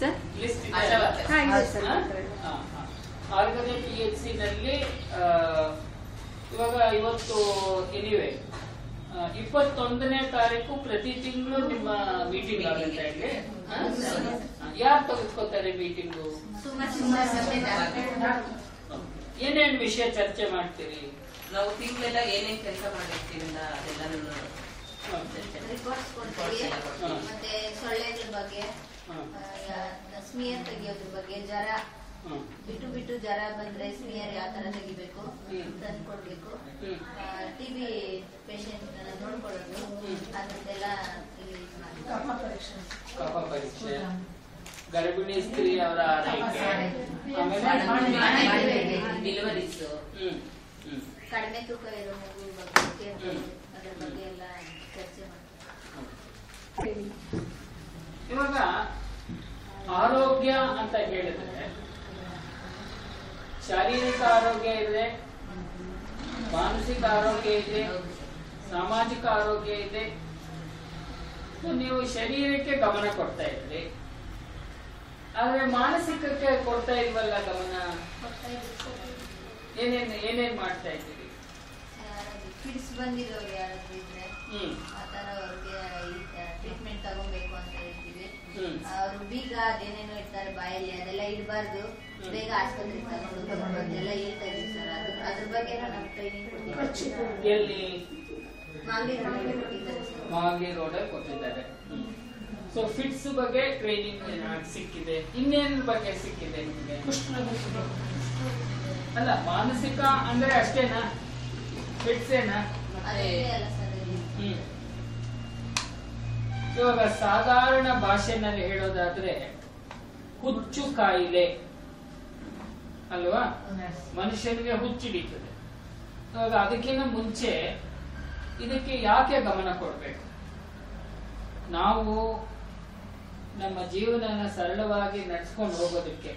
Sir sir ಆರ್ಗನೆ P H C ನಲ್ಲಿ ಇವಾಗ ಇವತ್ತು ಎನಿವೆ ಇಪ್ಪತ್ತೊಂದನೇ ತಾರೀಕು ಪ್ರತಿ ತಿಂಗಳು ನಿಮ್ಮ ಮೀಟಿಂಗ್ ಆಗುತ್ತೆ ಇಲ್ಲಿ. ಯಾರು ತೆಗೆದುಕೋತಾರೆ ಮೀಟಿಂಗು ಏನೇನ್ ವಿಷಯ ಚರ್ಚೆ ಮಾಡ್ತೀರಿ? ನಾವು ತಿಂಗಳೆಲ್ಲ ಏನೇನ್ ಕೆಲಸ ಮಾಡಿರ್ತೀವಿ ಅದೆಲ್ಲ ರಿಪೋರ್ಟ್ಸ್ ಕೊಡ್ತೀವಿ. ಮತ್ತೆ ಸೊಳ್ಳೆಗಳ ಬಗ್ಗೆ. ಸ್ಮಿಯರ್ ತೆಗಿಯೋದ್ರ ಬಗ್ಗೆ ಜ್ವರ ಬಿಟ್ಟು ಬಿಟ್ಟು ಜ್ವರ ಬಂದ್ರೆ ಸ್ಮಿಯರ್ ಯಾವ ತರ ತೆಗಿಬೇಕು ತಂದ್ಕೊಡ್ಬೇಕು ಟಿವಿ ಪೇಷಂಟ್ ನೋಡ್ಕೊಳ್ಳೋದು. ಅದನ್ನೆಲ್ಲ. ಪರೀಕ್ಷೆ. ಗರ್ಭಿಣಿ ಸ್ತ್ರೀ ಅವರ ಡೆಲಿವರೀಸ್ ಕಡಿಮೆ ತೂಕ ಇರೋ ಮಗು ಬಗ್ಗೆ ಅದ್ರ ಬಗ್ಗೆ ಎಲ್ಲ ಚರ್ಚೆ ಮಾಡ್ತೀವಿ. ಇವಾಗ ಆರೋಗ್ಯ ಅಂತ ಹೇಳಿದ್ರೆ ಶಾರೀರಿಕ ಆರೋಗ್ಯ ಇದೆ ಮಾನಸಿಕ ಆರೋಗ್ಯ ಇದೆ ಸಾಮಾಜಿಕ ಆರೋಗ್ಯ ಇದೆ. ನೀವು ಶರೀರಕ್ಕೆ ಗಮನ ಕೊಡ್ತಾ ಇದ್ರಿ. ಆದ್ರೆ ಮಾನಸಿಕಕ್ಕೆ ಕೊಡ್ತಾ ಇಲ್ವಲ್ಲ ಗಮನ? ಏನೇನು ಏನೇನ್ ಮಾಡ್ತಾ ಇದ್ದೀರಿ? ಕಿಡ್ಸ್ ಬಂದಿರೋರು ಯಾರಾದ್ರೂ ಇದ್ರೆ ಹ್ಮ್. ಆ ತರ ಅವ್ರಿಗೆ ಅವರು ಬೀಗ ಅದೇನೇನೋ ಇರ್ತಾರೆ ಬಾಯಲ್ಲಿ ಅದೆಲ್ಲ ಇಡಬಾರ್ದು. ಬೇಗ ಆಸ್ಪತ್ರೆಗೆ ತಗೊಂಡು ತಗೊಂಡು ಅಂತೆಲ್ಲ ಹೇಳ್ತಾ ಇದ್ದೀವಿ ಸರ್. ಅದ್ರ ಅದ್ರ ಬಗ್ಗೆ ನಮ್ಗೆ ಟ್ರೈನಿಂಗ್ ಕೊಟ್ಟಿದ್ದಾರೆ ಎಲ್ಲಿ? ಮಾಂಗಿ ಕೊಟ್ಟಿದ್ದಾರೆ ಸರ್. ಮಾಗಲಿ ರೋಡಲ್ಲಿ ಕೊಟ್ಟಿದ್ದಾರೆ. ಸೊ ಫಿಟ್ಸ್ ಬಗ್ಗೆ ಟ್ರೈನಿಂಗ್ ಸಿಕ್ಕಿದೆ? ಇನ್ನೇನ್ ಬಗ್ಗೆ ಸಿಕ್ಕಿದೆ ನಿಮಗೆ? ಅಲ್ಲ ಮಾನಸಿಕ ಅಂದ್ರೆ ಅಷ್ಟೇನಾ? ಫಿಟ್ಸ್ ಏನಾ? ಅದೇ ಅಲ್ಲ ಸರ್. ಹ್ಮ್. ಇವಾಗ ಸಾಧಾರಣ ಭಾಷೆನಲ್ಲಿ ಹೇಳೋದಾದ್ರೆ ಹುಚ್ಚು ಕಾಯಿಲೆ. ಅಲ್ವಾ? ಮನುಷ್ಯನಿಗೆ ಹುಚ್ಚಿಡಿತದೆ ಇವಾಗ ಅದಕ್ಕಿಂತ ಮುಂಚೆ ಇದಕ್ಕೆ ಯಾಕೆ ಗಮನ ಕೊಡಬೇಕು? ನಾವು ನಮ್ಮ ಜೀವನನ ಸರಳವಾಗಿ ನಡ್ಸ್ಕೊಂಡು ಹೋಗೋದಕ್ಕೆ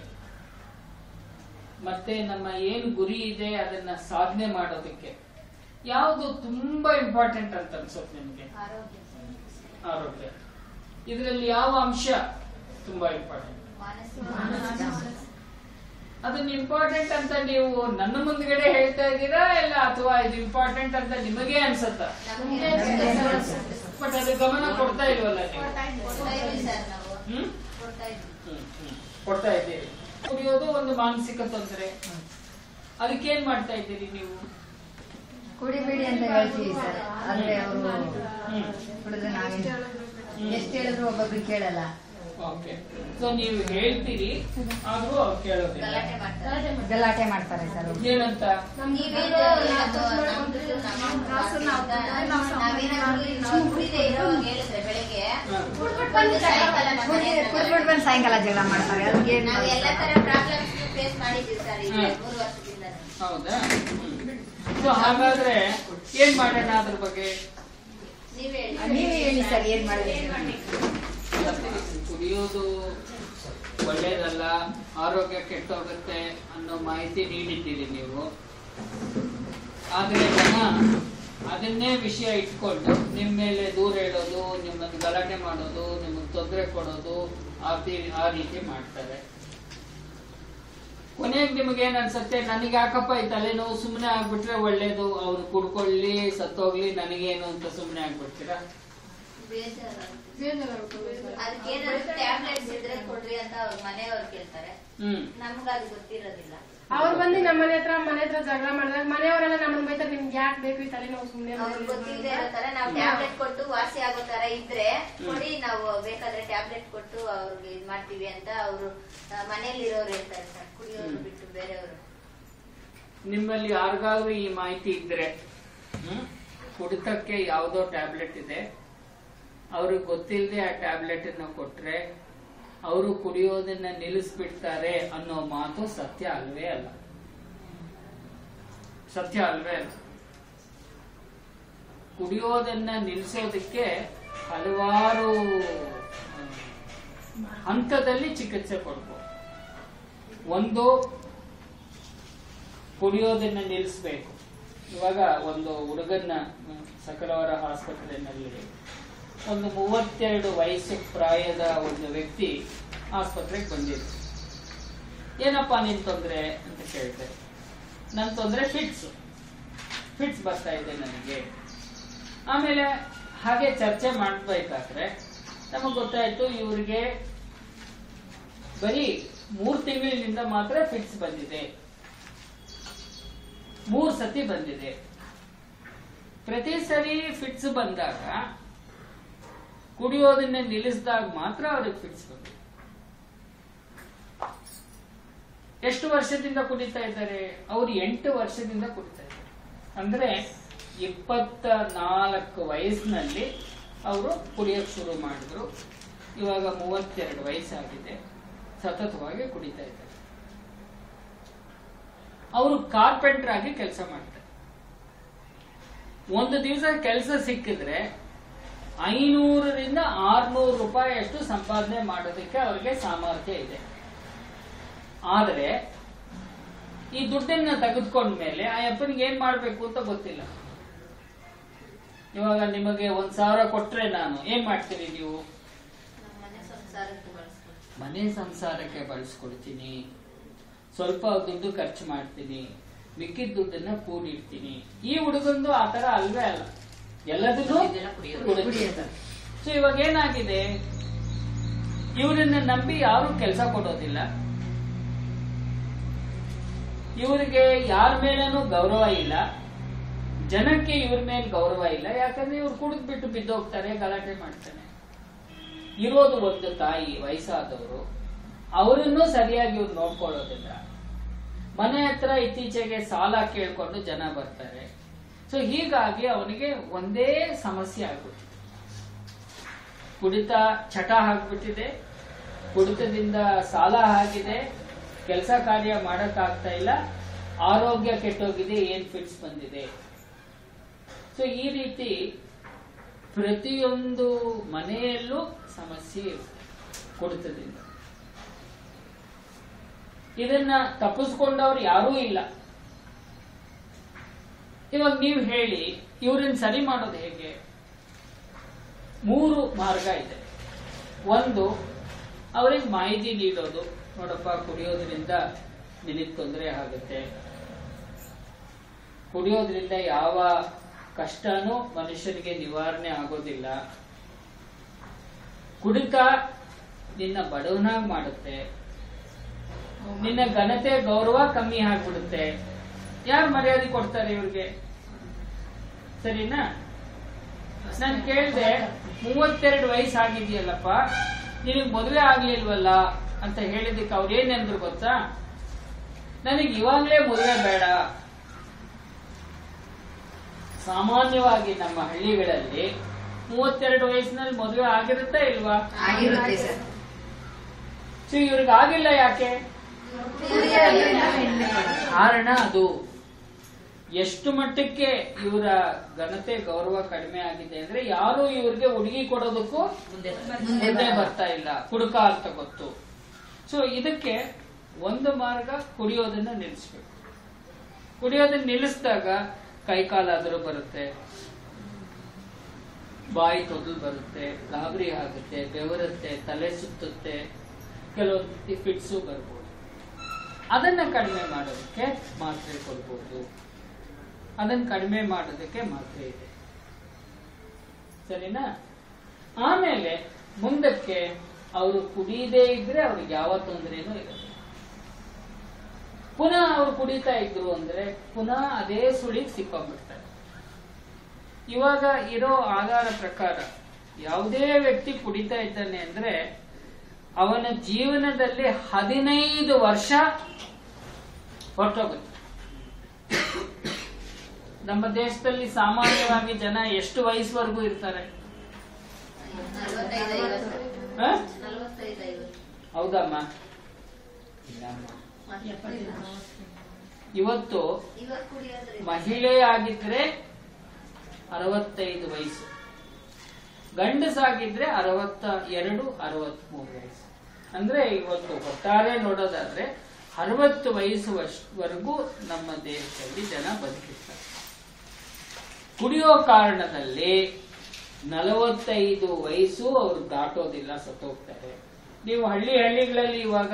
ಮತ್ತೆ ನಮ್ಮ ಏನ್ ಗುರಿ ಇದೆ ಅದನ್ನ ಸಾಧನೆ ಮಾಡೋದಕ್ಕೆ ಯಾವುದು ತುಂಬಾ ಇಂಪಾರ್ಟೆಂಟ್ ಅಂತ ಅನ್ಸುತ್ತೆ ನಿಮ್ಗೆ? ಆರೋಗ್ಯ. ಇದರಲ್ಲಿ ಯಾವ ಅಂಶ ತುಂಬಾ ಇಂಪಾರ್ಟೆಂಟ್ ಅದನ್ನ ಇಂಪಾರ್ಟೆಂಟ್ ಅಂತ ನೀವು ನನ್ನ ಮುಂದ್ಗಡೆ ಹೇಳ್ತಾ ಇದ್ದೀರಾ ಇಲ್ಲ ಅಥವಾ ಇದು ಇಂಪಾರ್ಟೆಂಟ್ ಅಂತ ನಿಮಗೆ ಅನ್ಸತ್ತ? ಬಟ್ ಅದು ಗಮನ ಕೊಡ್ತಾ ಇಲ್ವಲ್ಲ ನೀವು. ಕೊಡ್ತಾ ಇದ್ದೀರಿ. ಕುಡಿಯೋದು ಒಂದು ಮಾನಸಿಕ ತೊಂದರೆ. ಅದಕ್ಕೇನ್ ಮಾಡ್ತಾ ಇದ್ದೀರಿ ನೀವು? ಕುಡಿಬೇಡಿ ಅಂತ ಹೇಳ್ತೀವಿ ಸರ್. ಅಂದ್ರೆ ಅವರು ನಾವೇನು ಹ್ಮ್. ಎಷ್ಟು ಹೇಳಿದ್ರು ಒಬ್ಬೊಬ್ರು ಕೇಳಲ್ಲ. ಓಕೆ ಸೊ ನೀವು ಹೇಳ್ತೀರಿ ಆದ್ರೂ ಅವ್ರು ಕೇಳೋದಿಲ್ಲ. ಗಲಾಟೆ ಮಾಡ್ತಾರೆ. ಸರ್. ಏನಂತ? ಕುಡ್ಬಿಟ್ಟು ನಾವು ನಾವು ಕುಡಿದೇ ಬಂದು ಸಾಯಂಕಾಲ ಕುಡ್ದು- ಜಗಳ ಮಾಡ್ತಾರೆ. ಅದಕ್ಕೆ ನಾವು? ತರ ಪ್ರಾಬ್ಲಮ್ಸ್ ಫೇಸ್ ಮಾಡಿದ್ದೀವಿ ಸರ್ ಈಗ ಮೂರು ವರ್ಷದಿಂದ. ಹೌದಾ? ಸೊ ಹಾಗಾದ್ರೆ ಏನ್ ಮಾಡೋಣ ಅದ್ರ ಬಗ್ಗೆ? ನೀವೇ ಹೇಳಿ ನೀವೇ ಸರ್ ಏನ್ ಮಾಡಿ ಕುಡಿಯೋದು ಒಳ್ಳೇದಲ್ಲ ಆರೋಗ್ಯ ಕೆಟ್ಟೋಗುತ್ತೆ ಅನ್ನೋ ಮಾಹಿತಿ ನೀಡಿದ್ದೀರಿ ನೀವು. ಆದ್ರೆ ಜನ ಅದನ್ನೇ ವಿಷಯ ಇಟ್ಕೊಂಡು ನಿಮ್ಮ ಮೇಲೆ ದೂರ ಹೇಳೋದು ನಿಮ್ಮನ್ನು ಗಲಾಟೆ ಮಾಡೋದು ನಿಮಗೆ ತೊಂದರೆ ಕೊಡೋದು ಆ ರೀತಿ ಮಾಡ್ತಾರೆ. ಕೊನೆಗೆ ನಿಮಗೇನ್ ಅನ್ಸತ್ತೆ ನನಗೆ ಯಾಕಪ್ಪ ಈ ತಲೆನೋವು ಸುಮ್ಮನೆ ಆಗ್ಬಿಟ್ರೆ ಒಳ್ಳೇದು ಅವ್ರು ಕುಡ್ಕೊಳ್ಳಿ ಸತ್ತೋಗ್ಲಿ ನನಗೇನು ಅಂತ ಸುಮ್ಮನೆ ಆಗ್ಬಿಡ್ತೀರಾ? ಅದಕ್ಕೆ ಏನಾದ್ರು ಟ್ಯಾಬ್ಲೆಟ್ಸ್ ಇದ್ರೆ ಕೊಡ್ರಿ ಅಂತ ಅವ್ರ ಮನೆಯವ್ರು ಕೇಳ್ತಾರೆ. ಹ್ಮ್. ನಮ್ಗ ಅದು ಗೊತ್ತಿರೋದಿಲ್ಲ. ಅವ್ರು ಬಂದು ನಮ್ಮ ಮನೆ ಹತ್ರ ಮನೆ ಹತ್ರ ಜಗಳ ಮಾಡಿದಾಗ ಮನೆಯವರೆಲ್ಲ ನಮ್ಮನ್ನ ಬೈತಾರೆ ನಿಮ್ಗೆ ಯಾಕೆ ಬೇಕು ಈ ತಲೆನೋವು ಸುಮ್ಮನೆ ಅವ್ರಿಗೆ ಗೊತ್ತಿಲ್ಲದೆ ಇರೋ ತರ ನಾವು ಟ್ಯಾಬ್ಲೆಟ್ ಕೊಟ್ಟು ವಾಸಿ ಆಗೋ ತರ ಇದ್ರೆ ಕೊಡಿ ನಾವು ಬೇಕಾದ್ರೆ ಟ್ಯಾಬ್ಲೆಟ್ ಕೊಟ್ಟು ಅವ್ರಿಗೆ ಇದ್ ಮಾಡ್ತೀವಿ ಅಂತ ಅವರು ಮನೆಯಲ್ಲಿ ಇರೋರು ಇರ್ತಾರೆ ಸರ್ ಕುಡಿಯೋರು. ಬಿಟ್ಟು ಬೇರೆಯವರು. ನಿಮ್ಮಲ್ಲಿ ಯಾರಿಗಾದ್ರೂ ಈ ಮಾಹಿತಿ ಇದ್ರೆ ಹ್ಮ್, ಕುಡಿತಕ್ಕೆ ಯಾವುದೋ ಟ್ಯಾಬ್ಲೆಟ್ ಇದೆ ಅವ್ರಿಗೆ ಗೊತ್ತಿಲ್ಲದೆ ಆ ಟ್ಯಾಬ್ಲೆಟ್ ಅನ್ನ ಕೊಟ್ರೆ ಅವರು ಕುಡಿಯೋದನ್ನ ನಿಲ್ಲಿಸ್ಬಿಡ್ತಾರೆ ಅನ್ನೋ ಮಾತು ಸತ್ಯ ಅಲ್ವೇ ಅಲ್ಲ? ಸತ್ಯ ಅಲ್ವೇ ಅಲ್ಲ? ಕುಡಿಯೋದನ್ನ ನಿಲ್ಲಿಸೋದಕ್ಕೆ ಹಲವಾರು ಹಂತದಲ್ಲಿ ಚಿಕಿತ್ಸೆ ಕೊಡ್ಬೋದು. ಒಂದು, ಕುಡಿಯೋದನ್ನ ನಿಲ್ಲಿಸ್ಬೇಕು. ಇವಾಗ ಒಂದು ಹುಡುಗನ್ನ ಸಕಲವರ ಆಸ್ಪತ್ರೆಯಲ್ಲಿ ಒಂದು ಮೂವತ್ತೆರಡು ವಯಸ್ಸು ಪ್ರಾಯದ ಒಂದು ವ್ಯಕ್ತಿ ಆಸ್ಪತ್ರೆಗೆ ಬಂದಿದ್ರು. ಏನಪ್ಪಾ ನಿನ್ ತೊಂದರೆ ಅಂತ ಕೇಳಿದೆ. ನನ್ನ ತೊಂದರೆ ಫಿಟ್ಸ್. ಫಿಟ್ಸ್ ಬರ್ತಾ ಇದೆ ನನಗೆ. ಆಮೇಲೆ ಹಾಗೆ ಚರ್ಚೆ ಮಾಡ್ಬೇಕಾದ್ರೆ ನಮಗೆ ಗೊತ್ತಾಯ್ತು ಇವ್ರಿಗೆ ಬರೀ ಮೂರ್ ತಿಂಗಳಿನಿಂದ ಮಾತ್ರ ಫಿಟ್ಸ್ ಬಂದಿದೆ. ಮೂರ್ ಸತಿ ಬಂದಿದೆ. ಪ್ರತಿ ಸರಿ ಫಿಟ್ಸ್ ಬಂದಾಗ ಕುಡಿಯೋದನ್ನ ನಿಲ್ಲಿಸಿದಾಗ ಮಾತ್ರ ಅವ್ರಿಗೆ ಫಿಟ್ಸ್ ಎಷ್ಟು ವರ್ಷದಿಂದ ಕುಡಿತಾ ಇದ್ದಾರೆ? ಅವರು ಎಂಟು ವರ್ಷದಿಂದ ಕುಡಿತಾ ಇದ್ದಾರೆ. ಅಂದ್ರೆ ಇಪ್ಪತ್ತ ನಾಲ್ಕು ವಯಸ್ಸಿನಲ್ಲಿ ಅವರು ಕುಡಿಯೋಕ್ ಶುರು ಮಾಡಿದ್ರು. ಇವಾಗ ಮೂವತ್ತೆರಡು ವಯಸ್ಸಾಗಿದೆ. ಸತತವಾಗಿ ಕುಡಿತಾ ಇದ್ದಾರೆ. ಅವರು ಕಾರ್ಪೆಂಟರ್ ಆಗಿ ಕೆಲಸ ಮಾಡ್ತಾರೆ. ಒಂದು ದಿವಸ ಕೆಲಸ ಸಿಕ್ಕಿದ್ರೆ ಐನೂರರಿಂದ ಆರ್ನೂರು ರೂಪಾಯಿಯಷ್ಟು ಸಂಪಾದನೆ ಮಾಡೋದಕ್ಕೆ ಅವರಿಗೆ ಸಾಮರ್ಥ್ಯ ಇದೆ. ಆದರೆ ಈ ದುಡ್ಡನ್ನ ತೆಗೆದುಕೊಂಡ್ಮೇಲೆ ಆ ಅಪ್ಪನಿಗೆ ಏನ್ ಮಾಡ್ಬೇಕು ಅಂತ ಗೊತ್ತಿಲ್ಲ. ಇವಾಗ ನಿಮಗೆ ಒಂದ್ ಸಾವಿರ ಕೊಟ್ರೆ ನಾನು ಏನ್ ಮಾಡ್ತೀರಿ ನೀವು? ಮನೆ ಸಂಸಾರಕ್ಕೆ ಬಳಸ್ಕೊಂಡು ಮನೆ ಸಂಸಾರಕ್ಕೆ ಬಳಸ್ಕೊಡ್ತೀನಿ. ಸ್ವಲ್ಪ ದುಡ್ಡು ಖರ್ಚು ಮಾಡ್ತೀನಿ. ಮಿಕ್ಕಿದ ದುಡ್ಡನ್ನ ಕೂಡಿಡ್ತೀನಿ. ಈ ಹುಡುಗಂದು ಆತರ ಅಲ್ವೇ ಅಲ್ಲ. ಎಲ್ಲದನ್ನೂ. ಸೊ ಇವಾಗ ಏನಾಗಿದೆ? ಇವರನ್ನ ನಂಬಿ ಯಾರು ಕೆಲಸ ಕೊಡೋದಿಲ್ಲ. ಇವರಿಗೆ ಯಾರ ಮೇಲೂ ಗೌರವ ಇಲ್ಲ. ಜನಕ್ಕೆ ಇವ್ರ ಮೇಲೆ ಗೌರವ ಇಲ್ಲ. ಯಾಕಂದ್ರೆ ಇವ್ರು ಕುಡಿದ್ ಬಿಟ್ಟು ಬಿದ್ದೋಗ್ತಾರೆ ಗಲಾಟೆ ಮಾಡ್ತಾನೆ ಇರೋದು ಒಂದು ತಾಯಿ ವಯಸ್ಸಾದವರು. ಅವರನ್ನು ಸರಿಯಾಗಿ ಇವ್ರು ನೋಡ್ಕೊಳ್ಳೋದಿಲ್ಲ. ಮನೆ ಹತ್ರ ಇತ್ತೀಚೆಗೆ ಸಾಲ ಕೇಳ್ಕೊಂಡು ಜನ ಬರ್ತಾರೆ. ಸೊ ಹೀಗಾಗಿ ಅವನಿಗೆ ಒಂದೇ ಸಮಸ್ಯೆ ಆಗ್ಬಿಟ್ಟಿದೆ ಕುಡಿತ ಚಟ ಆಗ್ಬಿಟ್ಟಿದೆ. ಕುಡಿತದಿಂದ ಸಾಲ ಆಗಿದೆ. ಕೆಲಸ ಕಾರ್ಯ ಮಾಡೋಕ್ಕಾಗ್ತಾ ಇಲ್ಲ. ಆರೋಗ್ಯ ಕೆಟ್ಟೋಗಿದೆ, ಏನ್ ಫಿಟ್ಸ್ ಬಂದಿದೆ. ಸೊ ಈ ರೀತಿ ಪ್ರತಿಯೊಂದು ಮನೆಯಲ್ಲೂ ಸಮಸ್ಯೆ ಇರುತ್ತೆ ಕುಡಿತದಿಂದ. ಇದನ್ನ ತಪ್ಪಿಸ್ಕೊಂಡವ್ರು ಯಾರೂ ಇಲ್ಲ. ಇವಾಗ ನೀವು ಹೇಳಿ, ಇವ್ರನ್ನ ಸರಿ ಮಾಡೋದು ಹೇಗೆ? ಮೂರು ಮಾರ್ಗ ಇದೆ. ಒಂದು, ಅವ್ರಿಗೆ ಮಾಹಿತಿ ನೀಡೋದು. ನೋಡಪ್ಪ, ಕುಡಿಯೋದ್ರಿಂದ ನಿನಗೆ ತೊಂದರೆ ಆಗುತ್ತೆ. ಕುಡಿಯೋದ್ರಿಂದ ಯಾವ ಕಷ್ಟನೂ ಮನುಷ್ಯನಿಗೆ ನಿವಾರಣೆ ಆಗೋದಿಲ್ಲ. ಕುಡಿತ ನಿನ್ನ ಬಡವನಾಗ್ ಮಾಡುತ್ತೆ. ನಿನ್ನ ಘನತೆ ಗೌರವ ಕಮ್ಮಿ ಆಗ್ಬಿಡುತ್ತೆ. ಯಾರು ಮರ್ಯಾದೆ ಕೊಡ್ತಾರೆ ಇವ್ರಿಗೆ? ಸರಿನಾ? ನಾನು ಕೇಳಿದೆ ಮೂವತ್ತೆರಡು ವಯಸ್ಸಾಗಿದೆಯಲ್ಲಪ್ಪ ನಿನಗೆ ಮದುವೆ ಆಗ್ಲಿಲ್ವಲ್ಲ ಅಂತ ಹೇಳಿದಕ್ಕೆ ಅವ್ರು ಏನೆಂದ್ರು ಗೊತ್ತಾ? ನನಗೆ ಇವಾಗ್ಲೇ ಮದುವೆ ಬೇಡ. ಸಾಮಾನ್ಯವಾಗಿ ನಮ್ಮ ಹಳ್ಳಿಗಳಲ್ಲಿ ಮೂವತ್ತೆರಡು ವಯಸ್ಸಿನಲ್ಲಿ ಮದುವೆ ಆಗಿರುತ್ತಾ ಇಲ್ವಾ? ಸೊ ಇವ್ರಿಗೆ ಆಗಿಲ್ಲ ಯಾಕೆ? ಕಾರಣ ಅದು. ಎಷ್ಟು ಮಟ್ಟಕ್ಕೆ ಇವರ ಘನತೆ ಗೌರವ ಕಡಿಮೆ ಆಗಿದೆ ಅಂದ್ರೆ ಯಾರು ಇವ್ರಿಗೆ ಹುಡುಗಿ ಕೊಡೋದಕ್ಕೂ ಮುಂದೆ ಬರ್ತಾ ಇಲ್ಲ. ಕುಡುಕ ಅಂತ ಗೊತ್ತು. ಸೊ ಇದಕ್ಕೆ ಒಂದು ಮಾರ್ಗ ಕುಡಿಯೋದನ್ನ ನಿಲ್ಲಿಸ್ಬೇಕು. ಕುಡಿಯೋದನ್ನ ನಿಲ್ಲಿಸಿದಾಗ ಕೈಕಾಲಾದರೂ ಬರುತ್ತೆ ಬಾಯಿ ತೊದಲು ಬರುತ್ತೆ ಗಾಬರಿ ಆಗುತ್ತೆ ಬೆವರುತ್ತೆ ತಲೆ ಸುತ್ತುತ್ತೆ ಕೆಲವೊಂದು ಫಿಟ್ಸು ಬರ್ಬೋದು. ಅದನ್ನ ಕಡಿಮೆ ಮಾಡೋದಕ್ಕೆ ಮಾತ್ರೆ ಕೊಡ್ಬೋದು. ಅದನ್ನ ಕಡಿಮೆ ಮಾಡೋದಕ್ಕೆ ಮಾತ್ರ ಇದೆ. ಸರಿನಾ? ಆಮೇಲೆ ಮುಂದಕ್ಕೆ ಅವರು ಕುಡಿಯದೇ ಇದ್ರೆ ಅವ್ರಿಗೆ ಯಾವ ತೊಂದರೆನೂ ಇರಲ್ಲ ಪುನಃ ಅವ್ರು ಕುಡಿತಾ ಇದ್ರು ಅಂದ್ರೆ ಪುನಃ ಅದೇ ಸುಳಿಗೆ ಸಿಕ್ಕೊಂಡ್ಬಿಡ್ತಾರೆ. ಇವಾಗ ಇರೋ ಆಧಾರ ಪ್ರಕಾರ ಯಾವುದೇ ವ್ಯಕ್ತಿ ಕುಡಿತಾ ಇದ್ದಾನೆ ಅಂದ್ರೆ ಅವನ ಜೀವನದಲ್ಲಿ ಹದಿನೈದು ವರ್ಷ ಹೊರಟೋಗುತ್ತೆ. ನಮ್ಮ ದೇಶದಲ್ಲಿ ಸಾಮಾನ್ಯವಾಗಿ ಜನ ಎಷ್ಟು ವಯಸ್ಸುವರೆಗೂ ಇರ್ತಾರೆ? ಹೌದಮ್ಮ. ಇವತ್ತು ಮಹಿಳೆ ಆಗಿದ್ರೆ ಅರವತ್ತೈದು ವಯಸ್ಸು. ಗಂಡಸಾಗಿದ್ರೆ ಅರವತ್ತ ಎರಡು ಅರವತ್ಮೂರು ವಯಸ್ಸು. ಅಂದ್ರೆ ಇವತ್ತು ಒಟ್ಟಾರೆ ನೋಡೋದಾದ್ರೆ ಅರವತ್ತು ವಯಸ್ಸು ವರ್ಗೂ ನಮ್ಮ ದೇಶದಲ್ಲಿ ಜನ ಬದುಕಿರ್ತಾರೆ. ಕುಡಿಯೋ ಕಾರಣದಲ್ಲಿ ನಲವತ್ತೈದು ವಯಸ್ಸು ಅವ್ರು ದಾಟೋದಿಲ್ಲ ಸತ್ತೋಗ್ತಾರೆ. ನೀವು ಹಳ್ಳಿ ಹಳ್ಳಿಗಳಲ್ಲಿ ಇವಾಗ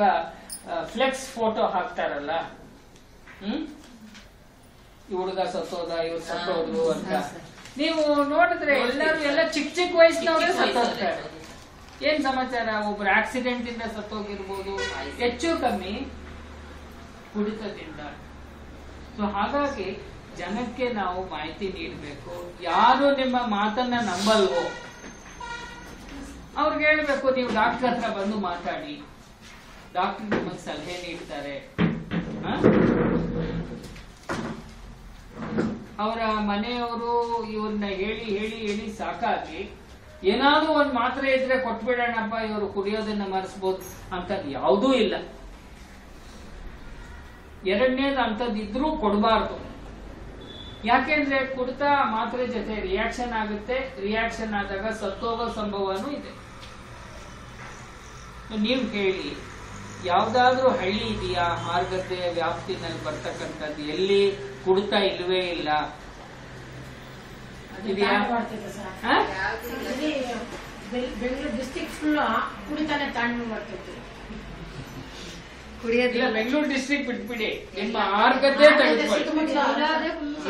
ಫ್ಲೆಕ್ಸ್ ಫೋಟೋ ಹಾಕ್ತಾರಲ್ಲ? ಹ್ಮ್? ಈ ಹುಡುಗ ಸತ್ತೋದ ಇವ್ರು ಸತ್ತೋದ್ರು ಅಂತ. ನೀವು ನೋಡಿದ್ರೆ ಎಲ್ಲರೂ ಎಲ್ಲ ಚಿಕ್ಕ ಚಿಕ್ಕ ವಯಸ್ಸಿನವರೇ ಸತ್ತೋಗ್ತಾರೆ. ಏನ್ ಸಮಾಚಾರ? ಒಬ್ರು ಆಕ್ಸಿಡೆಂಟ್ ಇಂದ ಸತ್ತೋಗಿರ್ಬೋದು ಹೆಚ್ಚು ಕಮ್ಮಿ ಕುಡಿತದಿಂದ. ಸೊ ಹಾಗಾಗಿ ಜನಕ್ಕೆ ನಾವು ಮಾಹಿತಿ ನೀಡಬೇಕು. ಯಾರು ನಿಮ್ಮ ಮಾತನ್ನ ನಂಬಲ್ವೋ, ಅವ್ರಿಗೆ ಹೇಳ್ಬೇಕು, ನೀವು ಡಾಕ್ಟರ್ ಹತ್ರ ಬಂದು ಮಾತಾಡಿ. ಡಾಕ್ಟರ್ ನಿಮಗೆ ಸಲಹೆ ನೀಡ್ತಾರೆ? ಅವರ ಮನೆಯವರು ಇವ್ರನ್ನ ಹೇಳಿ ಹೇಳಿ ಹೇಳಿ ಸಾಕಾಗಿ ಏನಾದ್ರೂ ಒಂದ್ ಮಾತ್ರೆ ಇದ್ರೆ ಕೊಟ್ಬಿಡೋಣಪ್ಪ, ಇವರು ಕುಡಿಯೋದನ್ನ ಮರೆಸ್ಬೋದು ಅಂತದ್ ಯಾವುದೂ ಇಲ್ಲ. ಎರಡನೇದು ಅಂತದ್ ಇದ್ರೂ ಕೊಡಬಾರ್ದು. ಯಾಕೆಂದ್ರೆ ಕುಡ್ತಾ ಮಾತ್ರೆ ಜೊತೆ ರಿಯಾಕ್ಷನ್ ಆಗುತ್ತೆ. ರಿಯಾಕ್ಷನ್ ಆದಾಗ ಸತ್ತೋಗೋ ಸಂಭವನೂ ಇದೆ. ನೀವು ಕೇಳಿ ಯಾವ್ದಾದ್ರೂ ಹಳ್ಳಿ ಇದೆಯಾ? ಮಾರ್ಗತೆ ವ್ಯಾಪ್ತಿನಲ್ಲಿ ಬರ್ತಕ್ಕಂಥದ್ದು ಎಲ್ಲಿ ಕುಡ್ತಾ ಇಲ್ವೇ ಇಲ್ಲ? ಬೆಂಗಳೂರು ಡಿಸ್ಟಿಕ್ ಫುಲ್ ಕುಡಿತಾನೆ ತಾಂಡು ಮಾಡ್ತಿತ್ತು ಕುಡಿಯೋದಿಲ್ಲ. ಬೆಂಗಳೂರು ಡಿಸ್ಟ್ರಿಕ್ಟ್ ಬಿಟ್ಬಿಡಿ ನಿಮ್ಮ ಆರ್ಗತೆ ತೆಗೆದುಕೊಳ್ಳಿ.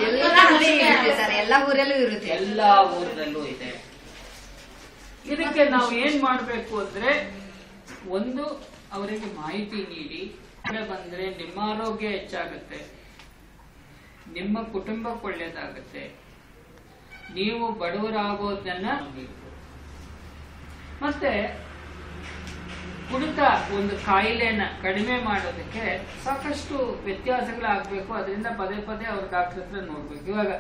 ಎಲ್ಲ ಊರಲ್ಲೂ ಇರುತ್ತೆ ಸರ್. ಎಲ್ಲ ಊರಲ್ಲೂ ಇರುತ್ತೆ. ಇದೆ. ಇದಕ್ಕೆ ನಾವು ಏನ್ ಮಾಡ್ಬೇಕು ಅಂದ್ರೆ ಒಂದು ಅವರಿಗೆ ಮಾಹಿತಿ ನೀಡಿ. ಕಡೆ ಬಂದ್ರೆ ನಿಮ್ಮ ಆರೋಗ್ಯ ಹೆಚ್ಚಾಗುತ್ತೆ. ನಿಮ್ಮ ಕುಟುಂಬಕ್ಕೆ ಒಳ್ಳೇದಾಗುತ್ತೆ. ನೀವು ಬಡವರಾಗೋದನ್ನ ಮತ್ತೆ ಕುಡಿತ ಒಂದು ಕಾಯಿಲೆನ ಕಡಿಮೆ ಮಾಡೋದಕ್ಕೆ ಸಾಕಷ್ಟು ವ್ಯತ್ಯಾಸಗಳಾಗಬೇಕು. ಅದರಿಂದ ಪದೇ ಪದೇ ಅವ್ರ ಡಾಕ್ಟರ್ ಹತ್ರ ನೋಡ್ಬೇಕು. ಇವಾಗ